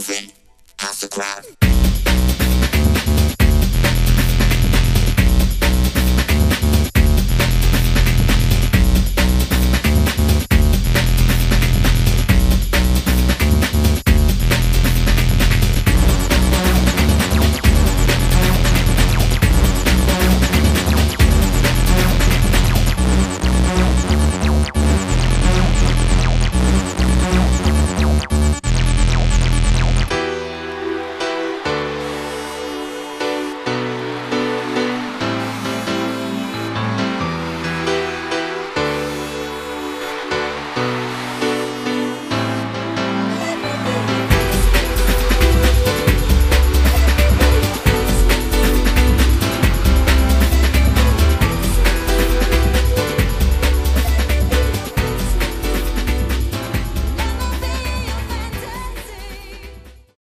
moving. How's the crowd?